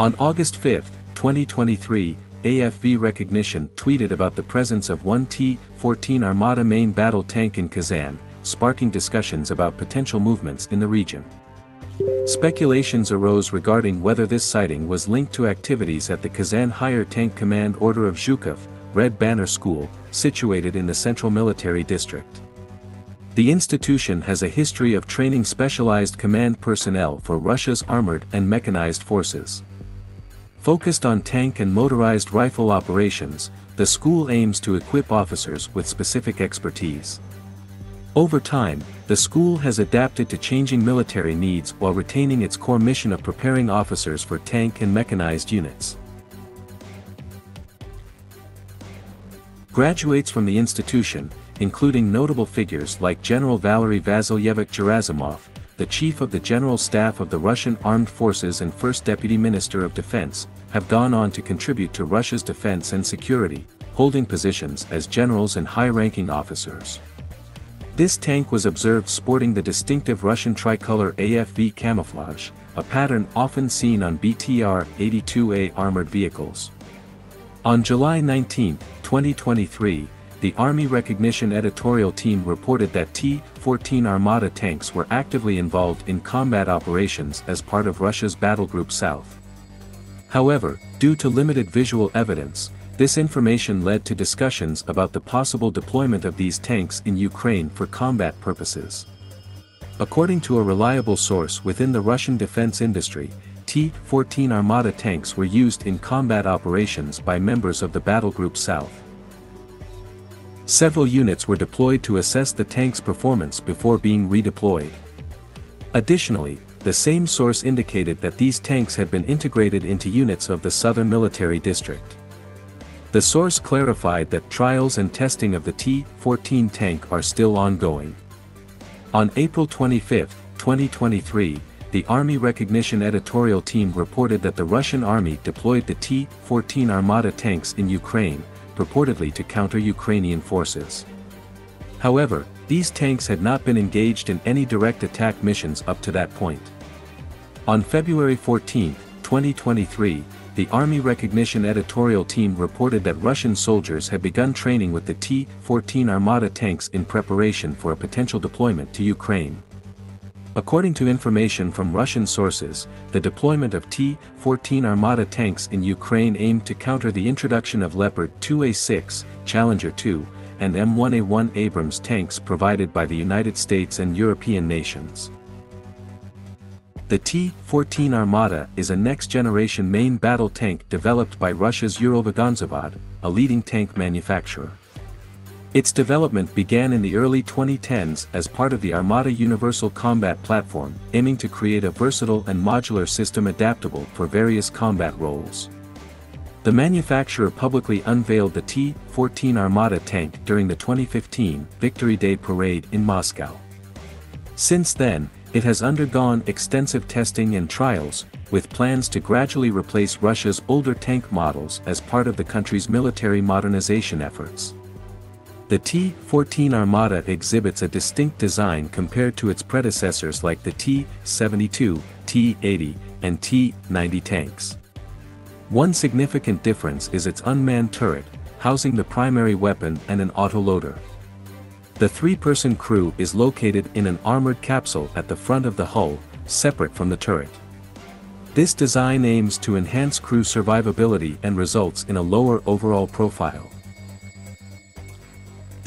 On August 5, 2023, AFV Recognition tweeted about the presence of one T-14 Armata main battle tank in Kazan, sparking discussions about potential movements in the region. Speculations arose regarding whether this sighting was linked to activities at the Kazan Higher Tank Command Order of Zhukov, Red Banner School, situated in the Central Military District. The institution has a history of training specialized command personnel for Russia's armored and mechanized forces. Focused on tank and motorized rifle operations, the school aims to equip officers with specific expertise. Over time, the school has adapted to changing military needs while retaining its core mission of preparing officers for tank and mechanized units. Graduates from the institution, including notable figures like General Valery Vasilyevich Gerasimov, the Chief of the General Staff of the Russian Armed Forces and First Deputy Minister of Defense, have gone on to contribute to Russia's defense and security, holding positions as generals and high-ranking officers. This tank was observed sporting the distinctive Russian tricolor AFV camouflage, a pattern often seen on BTR-82A armored vehicles. On July 19, 2023, the Army Recognition editorial team reported that T-14 Armata tanks were actively involved in combat operations as part of Russia's Battle Group South. However, due to limited visual evidence, this information led to discussions about the possible deployment of these tanks in Ukraine for combat purposes. According to a reliable source within the Russian defense industry, T-14 Armata tanks were used in combat operations by members of the Battle Group South. Several units were deployed to assess the tank's performance before being redeployed. Additionally, the same source indicated that these tanks had been integrated into units of the Southern Military District. The source clarified that trials and testing of the T-14 tank are still ongoing. On April 25, 2023, the Army Recognition editorial team reported that the Russian Army deployed the T-14 Armata tanks in Ukraine, purportedly to counter Ukrainian forces. However, these tanks had not been engaged in any direct attack missions up to that point. On February 14, 2023, the Army Recognition editorial team reported that Russian soldiers had begun training with the T-14 Armata tanks in preparation for a potential deployment to Ukraine. According to information from Russian sources, the deployment of T-14 Armata tanks in Ukraine aimed to counter the introduction of Leopard 2A6, Challenger 2, and M1A1 Abrams tanks provided by the United States and European nations. The T-14 Armata is a next-generation main battle tank developed by Russia's Uralvagonzavod, a leading tank manufacturer. Its development began in the early 2010s as part of the Armata Universal Combat Platform, aiming to create a versatile and modular system adaptable for various combat roles. The manufacturer publicly unveiled the T-14 Armata tank during the 2015 Victory Day Parade in Moscow. Since then, it has undergone extensive testing and trials, with plans to gradually replace Russia's older tank models as part of the country's military modernization efforts. The T-14 Armata exhibits a distinct design compared to its predecessors like the T-72, T-80, and T-90 tanks. One significant difference is its unmanned turret, housing the primary weapon and an autoloader. The three-person crew is located in an armored capsule at the front of the hull, separate from the turret. This design aims to enhance crew survivability and results in a lower overall profile.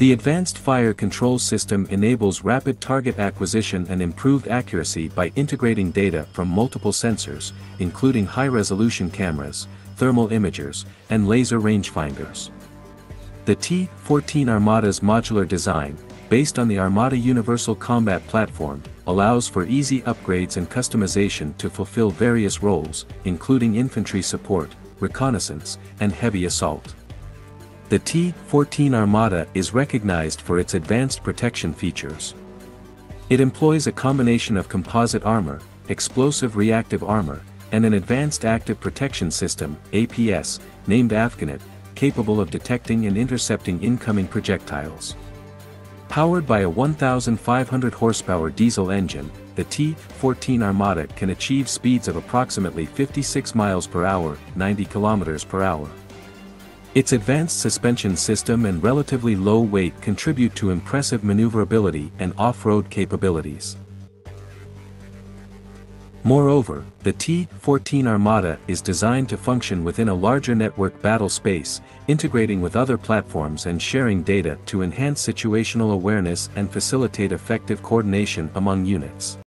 The Advanced Fire Control System enables rapid target acquisition and improved accuracy by integrating data from multiple sensors, including high-resolution cameras, thermal imagers, and laser rangefinders. The T-14 Armata's modular design, based on the Armata Universal Combat Platform, allows for easy upgrades and customization to fulfill various roles, including infantry support, reconnaissance, and heavy assault. The T-14 Armata is recognized for its advanced protection features. It employs a combination of composite armor, explosive reactive armor, and an advanced active protection system, APS, named Afganit, capable of detecting and intercepting incoming projectiles. Powered by a 1,500 horsepower diesel engine, the T-14 Armata can achieve speeds of approximately 56 miles per hour, 90 kilometers per hour. Its advanced suspension system and relatively low weight contribute to impressive maneuverability and off-road capabilities. Moreover, the T-14 Armata is designed to function within a larger network battle space, integrating with other platforms and sharing data to enhance situational awareness and facilitate effective coordination among units.